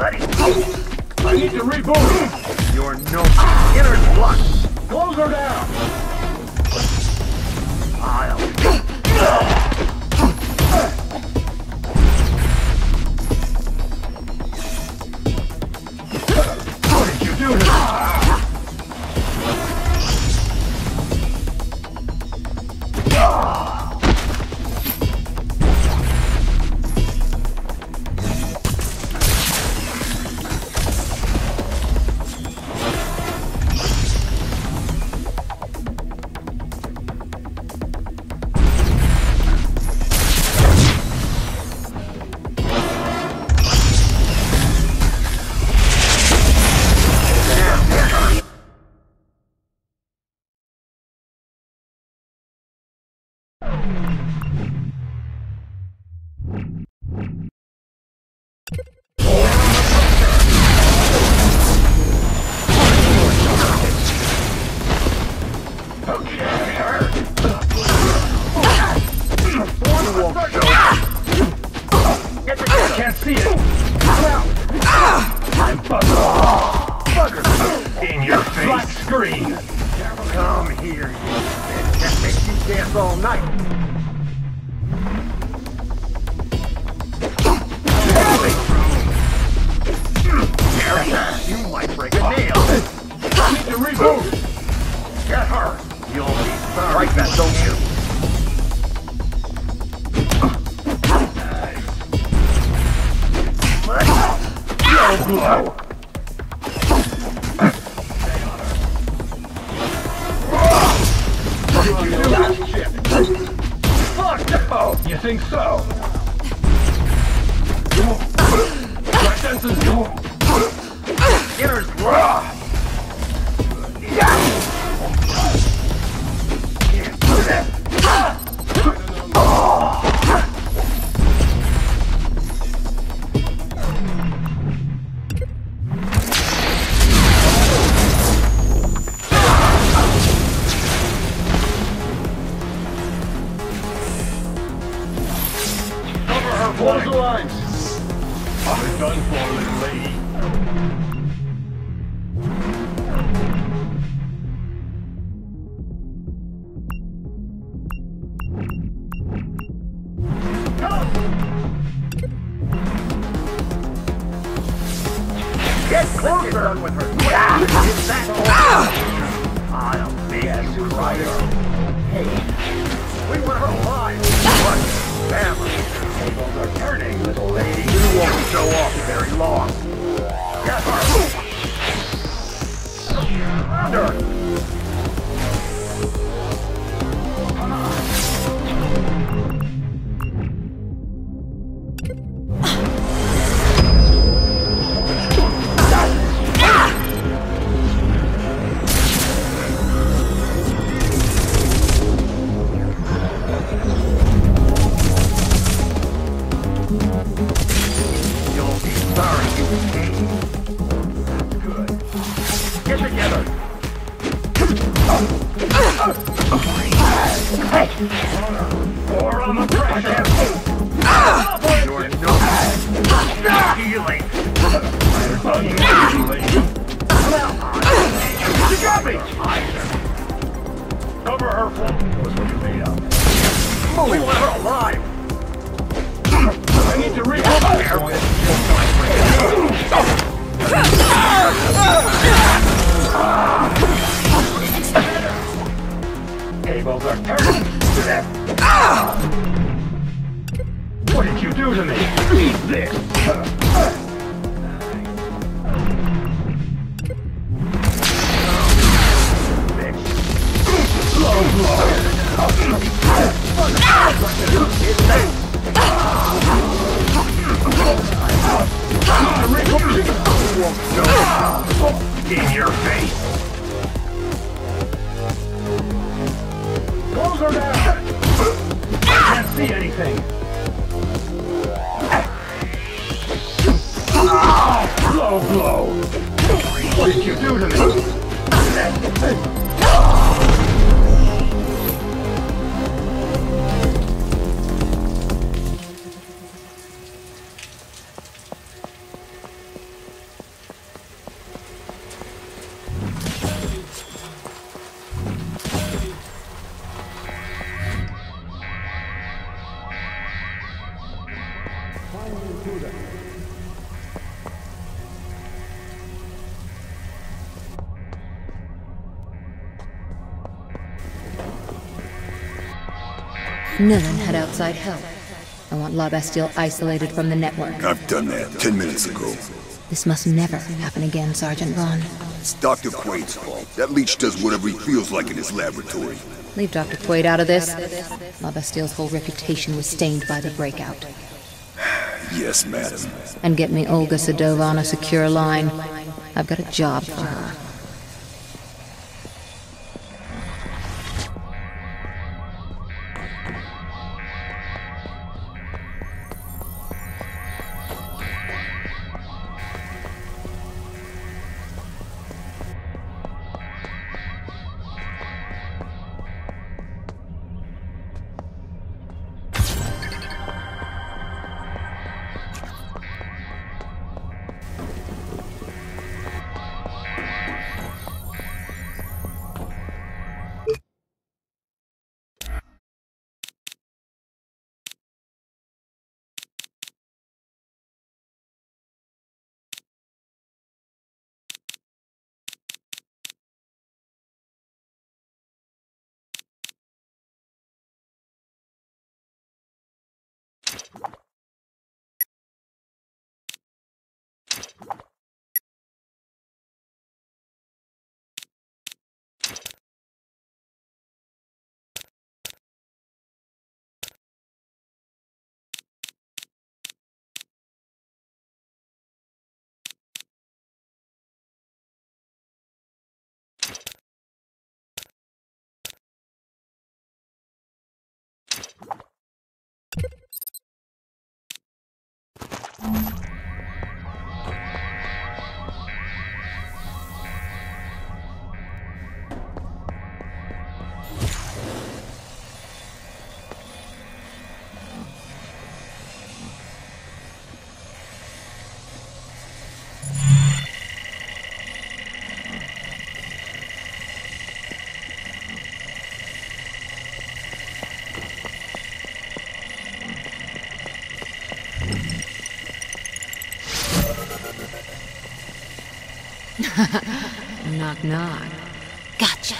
buddy. I need to reboot. You're no inner flux. Close her down. I'll. Think so? My senses. Inner's lines. I'm done for, little lady. Get closer! done with her. Is? I'll make you cry. Hey, we want her alive. What? Family. Tables are turning, little lady. You won't show off very long. Her. Under. We want her alive. I need to Are turning. What did you do to me? Eat this. spring. Nilin had outside help. I want La Bastille isolated from the network. I've done that ten minutes ago. This must never happen again, Sergeant Vaughn. It's Dr. Quaid's fault. That leech does whatever he feels like in his laboratory. Leave Dr. Quaid out of this. La Bastille's whole reputation was stained by the breakout. Yes, madam. And get me Olga Sedova on a secure line. I've got a job for her. knock knock. Gotcha.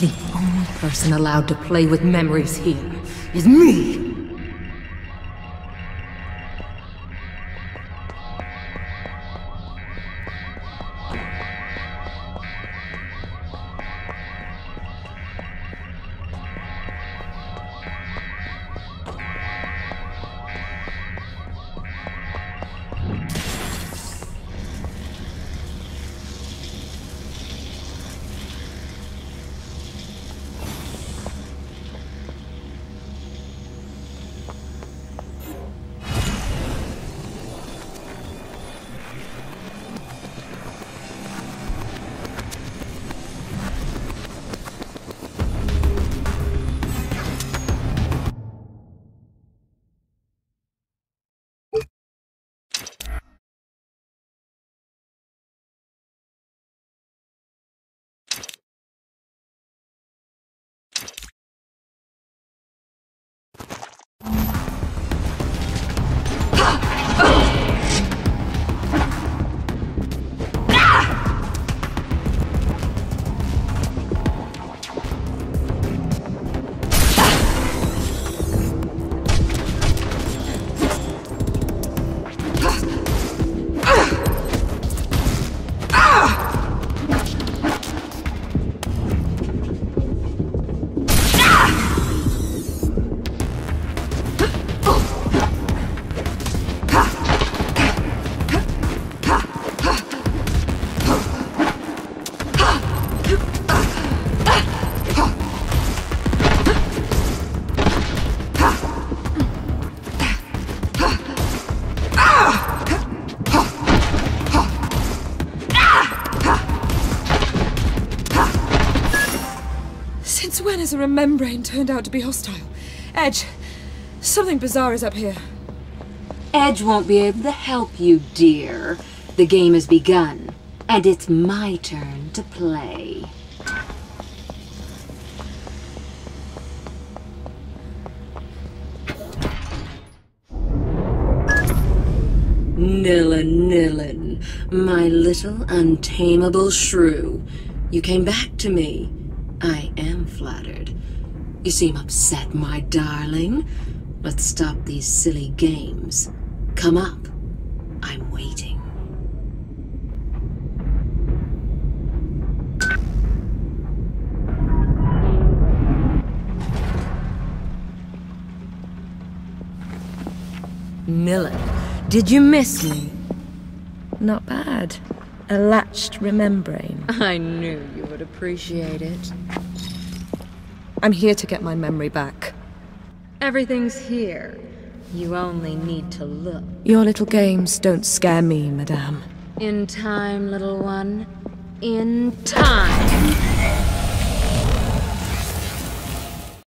The only person allowed to play with memories here is me! A remembrane turned out to be hostile? Edge, something bizarre is up here. Edge won't be able to help you, dear. The game has begun, and it's my turn to play. Nilin, Nilin, my little untamable shrew. You came back to me. I am flattered. You seem upset, my darling. Let's stop these silly games. Come up. I'm waiting. Nilin, did you miss me? Not bad. A latched remembrane. I knew you would appreciate it. I'm here to get my memory back. Everything's here. You only need to look. Your little games don't scare me, madame. In time, little one. In time.